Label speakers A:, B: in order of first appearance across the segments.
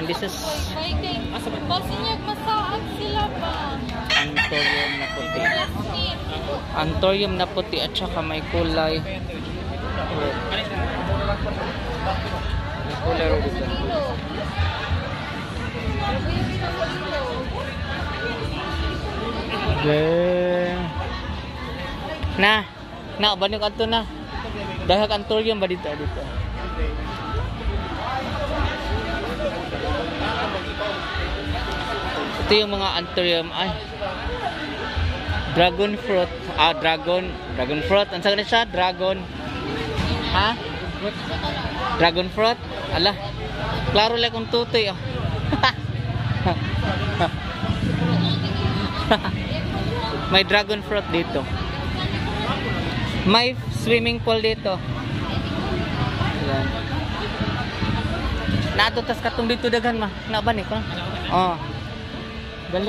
A: Ayan, this is
B: Pasinyag masaag sila ba?
A: antorium na puti.
B: Yes, me.
A: Antorium na puti at saka may kulay. May kulay ro dito.
B: Kilo. Kilo.
A: Then, na, na, ba nyo kanto na? Dahil antorium ba dito? Dito. Ito yung mga antorium. Ay, dragon fruit. Ah, dragon. Dragon fruit. Ang sagot siya? Dragon. Ha? Dragon fruit? Ala. Klaro lang kung tutoy. Oh. May dragon fruit dito. May swimming pool dito. Ayan. Nato tas katong dito daghan ma. Na ba ni ko? Oh. Dali.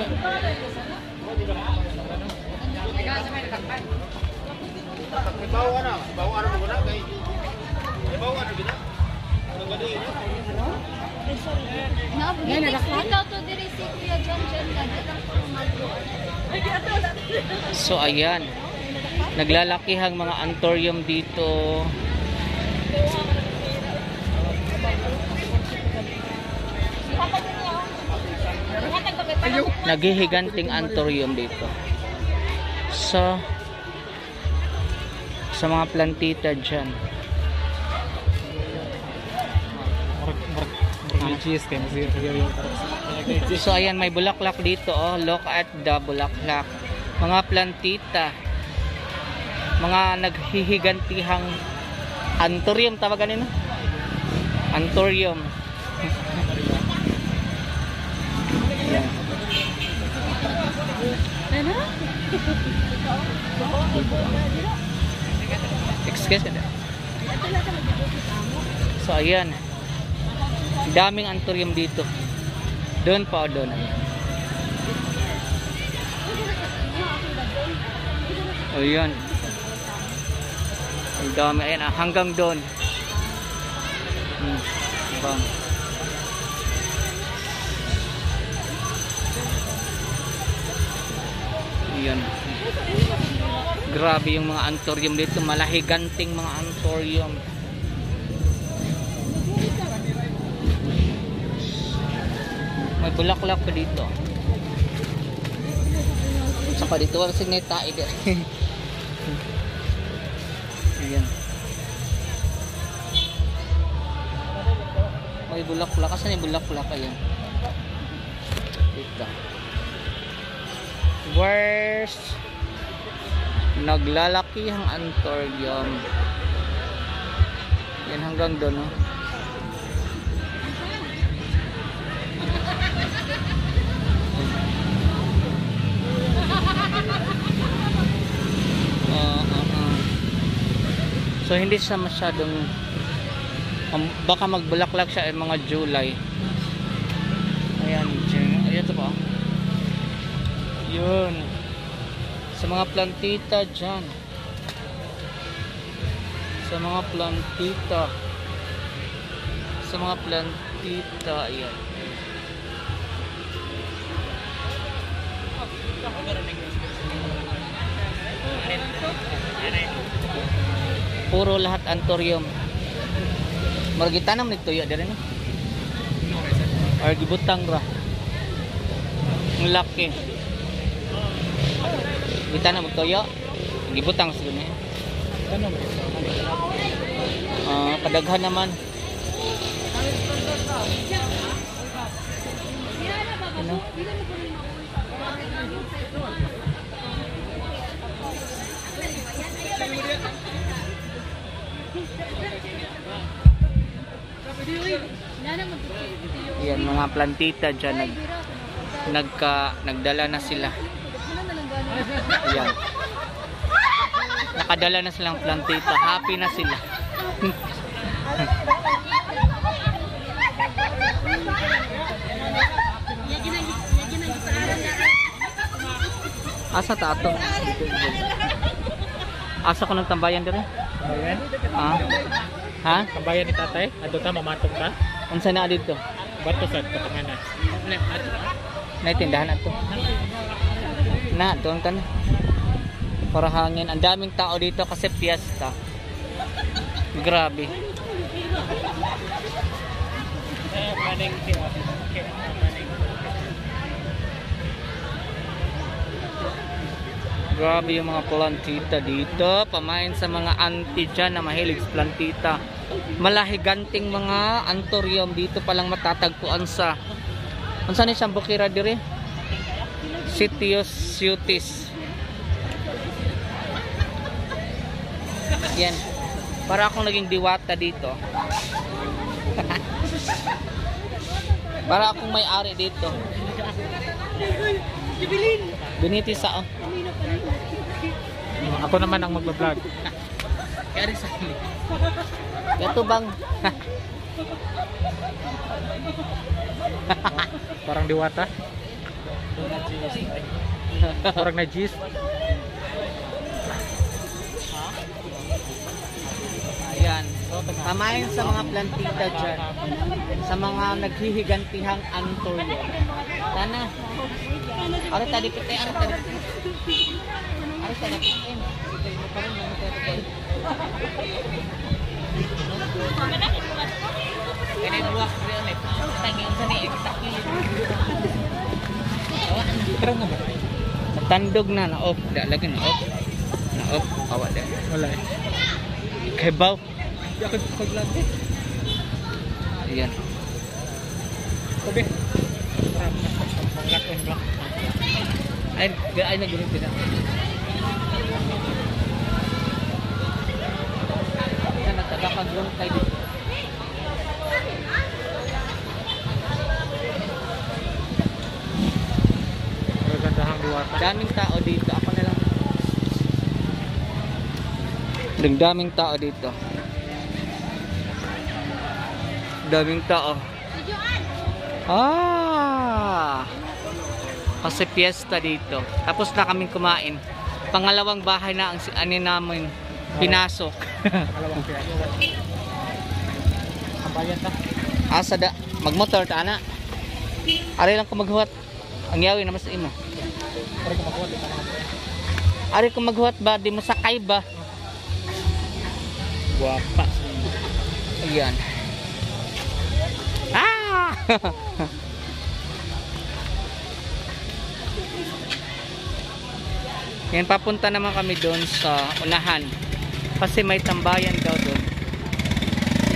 C: Bawa na, bawa na mo na kay. Bawa na gina. Ano gani?
B: Yan, Ikaw to diri si Kuya John John na datang pumago.
A: So ayan. Naglalakihang mga antorium dito. Naghihiganting antorium dito. So sa mga plantita dyan. So ayan may bulaklak dito oh. Look at the bulaklak. Mga plantita. Mga naghihigantihang antorium tawagan nino. Antorium. Excuse me. So ayan. Daming antorium dito. Doon pa doon. Ayan. Ang dami. Ayan ah, hanggang doon. Hmm. Bang. Ayan. Grabe yung mga antorium dito. Malahiganting mga antorium. May bulaklak pa dito. Saka dito wala signeta ide. Ayan. May bulaklak. Kasi may bulaklak ayan. Dito. Where's naglalaki ang antorium. Yan hanggang doon, no? Ah, ah. So hindi siya masyadong um, baka magbulaklak siya ay mga July. Mga plantita dyan. Sa mga plantita. Sa mga plantita. Ayan. Puro lahat antorium. Margitanam ni tuyo dire no. Or gibutang ra. Ang laki. Gitanam mo tuyo. Gibutang sa ni.
C: Ano?
A: Ah, kadaghan naman. Ano? Yan mga plantita dyan nag, nagka, nagdala na sila. Yan. Nakadala na silang plantita. Happy na sila. Asa ta ato? Asa ko nagtambayan dire?
C: Ayan.
A: Ha? Ha?
C: Kambayan ni tatay. Ado ta mamatong ta.
A: Unsa na dito?
D: Bato sa kapanganan.
A: Naitindahan na to. Na, doon ka na. Para hangin. Ang daming tao dito kasi fiesta. Grabe. Grabe yung mga plantita dito. Pamain sa mga auntie dyan na mahilig sa plantita. Malahiganting mga antorium dito palang matatagpuan sa Ano saan siyang bukira diri? Sitios Cutis. Yan. Para akong naging diwata dito. Para akong may-ari dito. Biniti sa oh.
D: Ako naman ang magbablog.
A: Kaya sa Ito bang
D: Parang diwata. Parang na gist.
A: Ayan. Pamain sa mga plantita dyan. Sa mga naghihigantihang antoryo. Sana. Ano tadi pite? Ano tadi pite? Ano tadi pite? Tandog na na off. Da lagi na off. Na off. Awa da.
D: Wala.
A: Kay baw.
D: Di ako paglag eh.
A: Ayan.
D: Okay. On block.
A: Ay, ay na ganun din. Nagtagakagulong kayo dito. Daming tao dito. Ako na lang. Daming tao dito. Daming tao. Ah! Kasi fiesta dito. Tapos na kaming kumain. Pangalawang bahay na ang ani namin pinasok.
D: Pangalawang kaya. Ang bayan ta.
A: Asa da magmotor ta ana. Ari lang ko maghuwat. Ang yawi na mas imo. Ari ko maghuwat ba di mo sakay ba?
D: Guwapa.
A: Ayan. Ah! Yan, papunta naman kami doon sa unahan. Kasi may tambayan daw doon.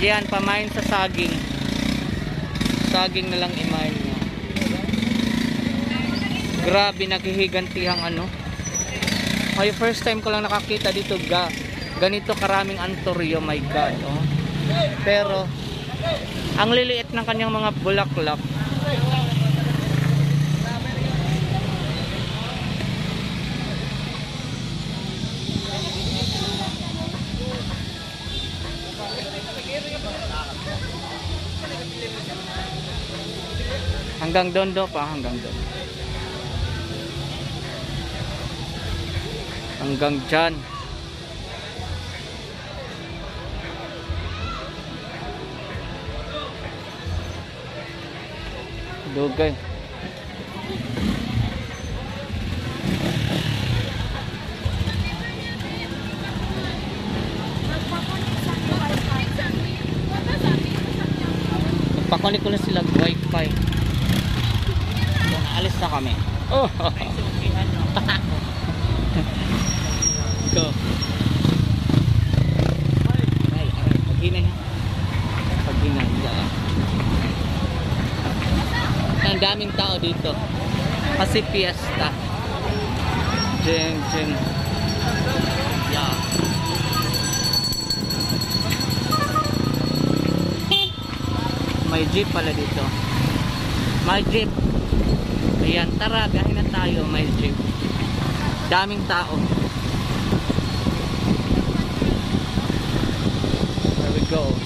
A: Yan, pamain sa saging. Saging na lang imain. Grabe, naghihigantihang ano. Ay, first time ko lang nakakita dito ga ganito karaming antoryo, my God. Oh. Pero, ang liliit ng kanyang mga bulaklak. Hanggang doon do pa, hanggang doon. Hanggang dyan. Dugay. Nagpakunik ko na sila wifi. So, naalis na kami. Oh! Go. Aray, aray. Paghinay ha. Paghinay. Diyan. Ang daming tao dito. Kasi fiesta. Jeng, jeng. Yeah. May jeep pala dito. May jeep. Ayan, tara, biyahe na tayo. May jeep. Daming tao. There we go.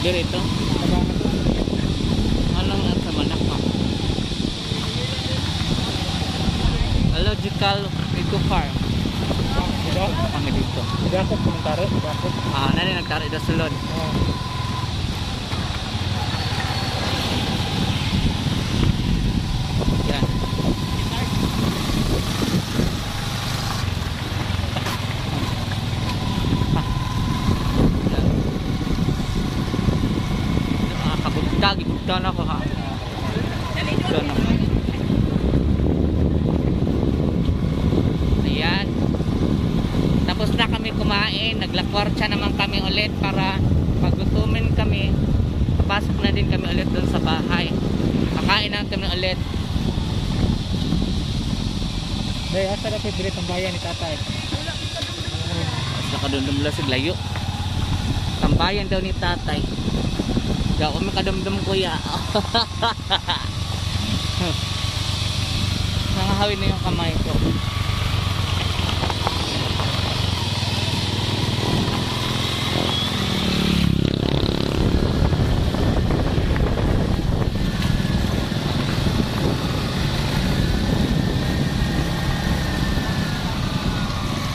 A: Pwede rito. Alang lang sa manak pa. Logical Eco Farm.
D: Dito?
A: Ang dito.
D: Dito ako pumunta.
A: Ah, nani nagtari ito sa lod. Oo. Ibugtan ako ha. Ibugtan ako. Ayan. Tapos na kami kumain, naglakwartsa naman kami ulit para paggutumin kami, pasok na din kami ulit doon sa bahay. Kakain na kami ulit.
D: Dahil asa na bilit ang bayan ni tatay.
A: Lang si layo. Tambayan daw ni tatay. Daw kami kadumdum kuya. Nangahawin na yung kamay ko.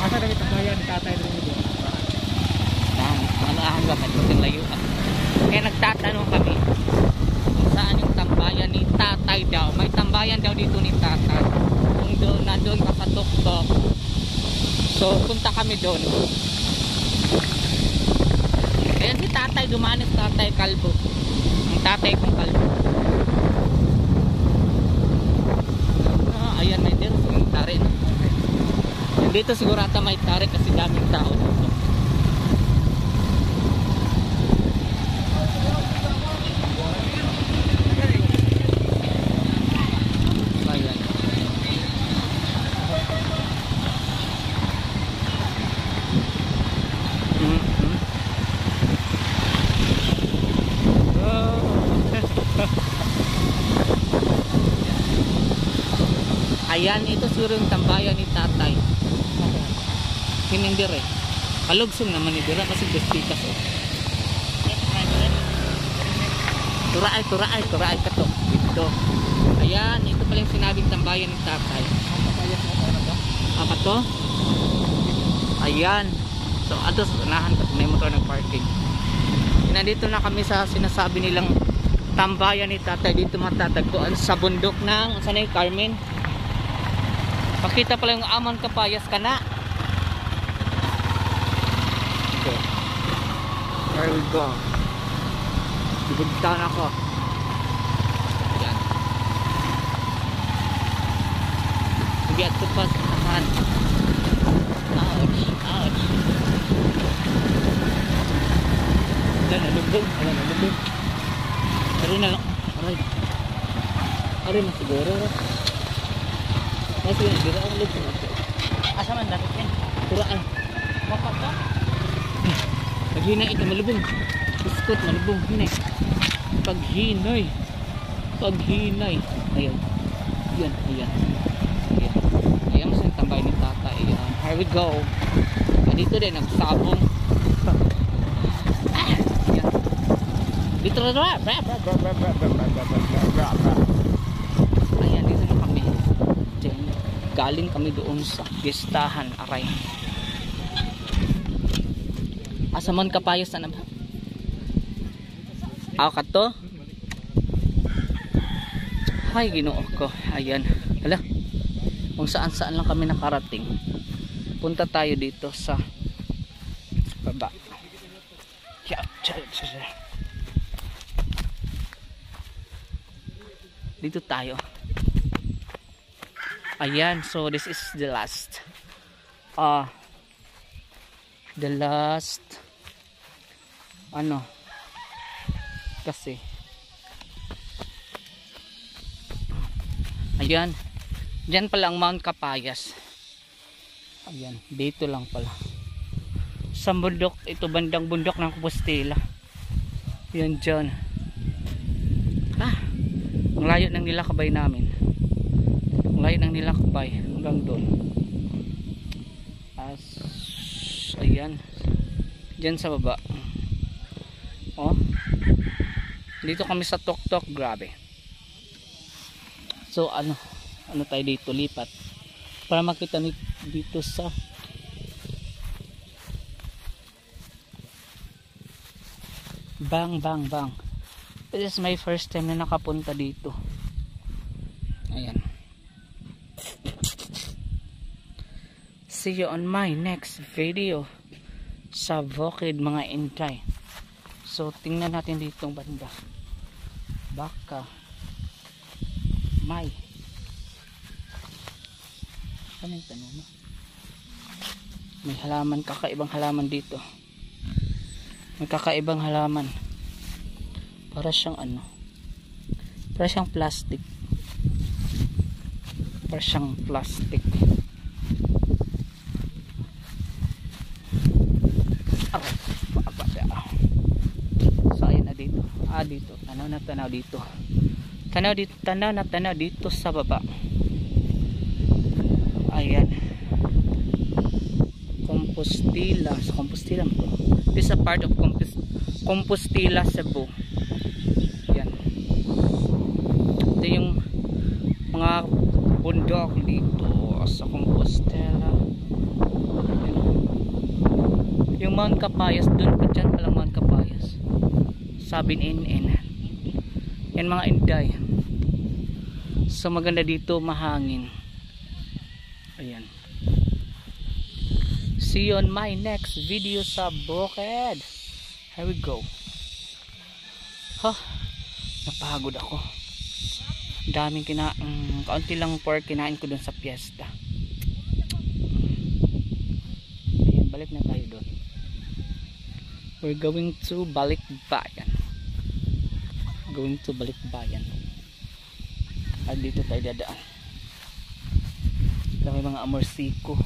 D: Asa na ang bayan ni tatay dito.
A: Ang ano ang bakit yung layo. Kaya nagtatanong kami kung saan yung tambayan ni tatay daw. May tambayan daw dito ni tatay. Kung doon na doon ka sa tuktok. So punta kami doon. Ayan si tatay dumanis tatay kalbo. Ang tatay kong kalbo. Ah, ayan may dito yung tari. no? Dito siguro ata may tari kasi daming tao dito. Ayan. Mhm. Ayan, ito siguro yung tambayan ni tatay. Hinindir eh. Kalugsong naman ni Dira kasi gustikas eh. Turaay, turaay, turaay ka to. Dito. Ayan, ito pala yung sinabing tambayan ni tatay. Ka to? Ayan. So, ato sa unahan kasi may motor ng parking. Nandito na kami sa sinasabi nilang tambayan ni tatay. Dito matatagpuan sa bundok ng, saan na yung Carmen? Makita pala yung aman kapayas ka na. Ito. There we go. Dibugtan ako. Ayan. Sige, ato pa sa tahan. Ouch, ouch. Ayan, nalubog. Ayan, nalubog. Aray na. Aray. Aray na siguro. Aray. Kasi hindi na ang lubog. Asa man dapat yan? Turaan. Baka ka? Paghinay ito malubong. Biskot malubong. Hinay. Paghinay. Paghinay. Ayan. Ayan. Ayan. Ayan. Ayan mas tambay ni tata. Ayan. Here we go. Ah, dito din. Nagsabong. Ah. Ayan. Dito na ba? Bra, bra, bra, bra, bra, bra, bra, bra, bra, bra, bra. Ayan. Dito na kami. Diyan. Galing kami doon sa gestahan. Aray. Asaman kapayas na ba? Ako ka to? Ay, ginoo ko. Ayan. Hala. Kung saan saan lang kami nakarating. Punta tayo dito sa baba. Dito tayo. Ayan, so this is the last. Ah, the last ano? Kasi. Ayan. Dyan pala ang Mount Capayas ayan dito lang pala. Sa bundok ito bandang bundok ng Compostela. Yan dyan ah ang layo ng nilakabay namin layo ng nilakbay hanggang doon. As ayan. Dyan sa baba. Oh. Dito kami sa tok tok grabe. So ano ano tayo dito lipat. Para makita ni dito sa bang bang bang. This is my first time na nakapunta dito. Ayan see you on my next video sa Vokid mga intay. So tingnan natin dito banda. Baka may ano tanong mo? May halaman kakaibang halaman dito. May kakaibang halaman. Para siyang ano? Para siyang plastic. Para siyang plastic so ayun na dito. Ah dito. Tanaw na tanaw dito. Tanaw dito tanaw na tanaw dito sa baba. Ayan. Compostela. Sa to? This is a part of Compos Compostela Cebu. Yan ito yung mga bundok dito sa Compostela. Yung Mount Capayas dun pa dyan palang Mount Capayas sabin in in yan mga inday. So maganda dito mahangin. Ayan. See you on my next video sa Bukid here we go. Ha napagod ako. Daming kina um, kaunti lang pork kinain ko dun sa ayan balik na tayo doon we're going to Balikbayan. Going to Balikbayan. At dito tayo dadaan. May mga amorsiko